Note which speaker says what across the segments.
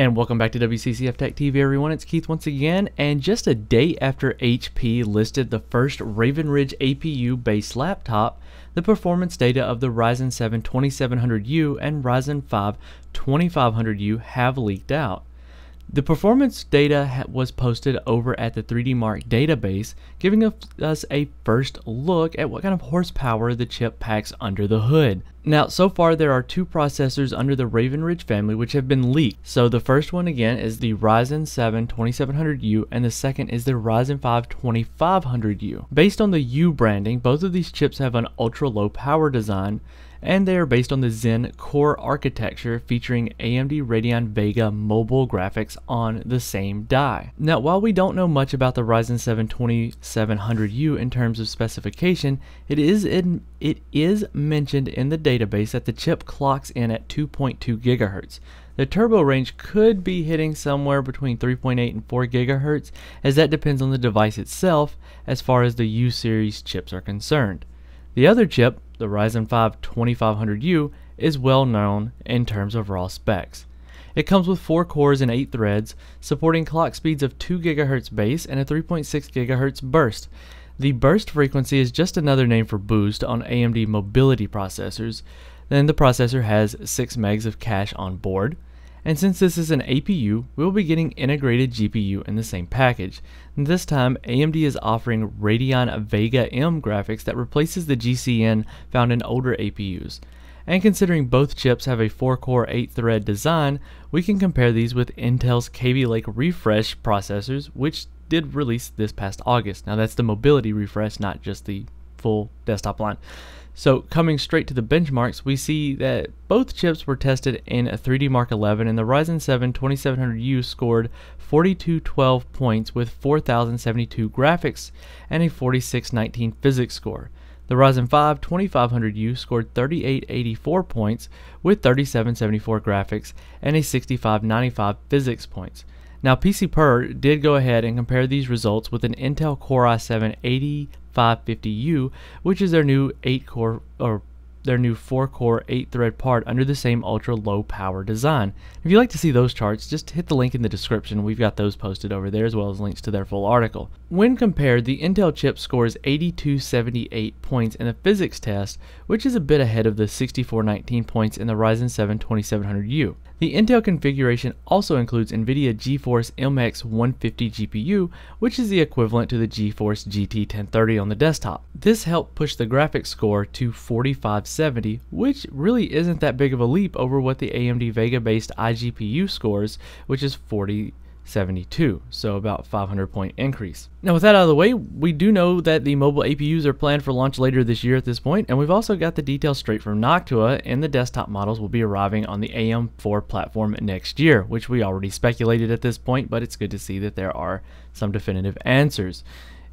Speaker 1: And welcome back to WCCF Tech TV, everyone. It's Keith once again, and just a day after HP listed the first Raven Ridge APU-based laptop, the performance data of the Ryzen 7 2700U and Ryzen 5 2500U have leaked out. The performance data was posted over at the 3D Mark database, giving us a first look at what kind of horsepower the chip packs under the hood. Now, so far there are two processors under the Raven Ridge family which have been leaked. So the first one again is the Ryzen 7 2700U and the second is the Ryzen 5 2500U. Based on the U branding, both of these chips have an ultra low power design and they are based on the Zen core architecture featuring AMD Radeon Vega mobile graphics on the same die. Now, while we don't know much about the Ryzen 7 2700U in terms of specification, it is in, it is mentioned in the database that the chip clocks in at 2.2 gigahertz. The turbo range could be hitting somewhere between 3.8 and 4 gigahertz, as that depends on the device itself as far as the U series chips are concerned. The other chip, the Ryzen 5 2500U, is well known in terms of raw specs. It comes with 4 cores and 8 threads, supporting clock speeds of 2 GHz base and a 3.6 GHz burst. The burst frequency is just another name for boost on AMD mobility processors. Then the processor has 6 megs of cache on board, and since this is an APU, we'll be getting integrated GPU in the same package. This time, AMD is offering Radeon Vega M graphics that replaces the GCN found in older APUs. And considering both chips have a 4-core 8-thread design, we can compare these with Intel's Kaby Lake Refresh processors, which did release this past August. Now that's the mobility refresh, not just the full desktop line. So coming straight to the benchmarks, we see that both chips were tested in a 3D Mark 11 and the Ryzen 7 2700U scored 4212 points with 4072 graphics and a 4619 physics score. The Ryzen 5 2500U scored 3884 points with 3774 graphics and a 6595 physics points. Now PCPer did go ahead and compare these results with an Intel Core i7 8550U, which is their new 8 core or their new 4 core 8 thread part under the same ultra low power design. If you'd like to see those charts, just hit the link in the description. We've got those posted over there as well as links to their full article. When compared, the Intel chip scores 8278 points in the physics test, which is a bit ahead of the 6419 points in the Ryzen 7 2700U. The Intel configuration also includes NVIDIA GeForce MX 150 GPU, which is the equivalent to the GeForce GT 1030 on the desktop. This helped push the graphics score to 4570, which really isn't that big of a leap over what the AMD Vega based iGPU scores, which is 40 72, so about 500 point increase. Now with that out of the way, we do know that the mobile APUs are planned for launch later this year at this point, and we've also got the details straight from Noctua, and the desktop models will be arriving on the AM4 platform next year, which we already speculated at this point, but it's good to see that there are some definitive answers.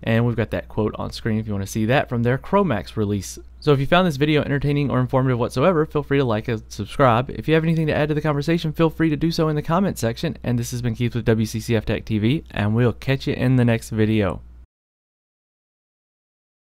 Speaker 1: And we've got that quote on screen if you want to see that from their Chromax release. So if you found this video entertaining or informative whatsoever, feel free to like and subscribe. If you have anything to add to the conversation, feel free to do so in the comment section. And this has been Keith with WCCF Tech TV, and we'll catch you in the next video.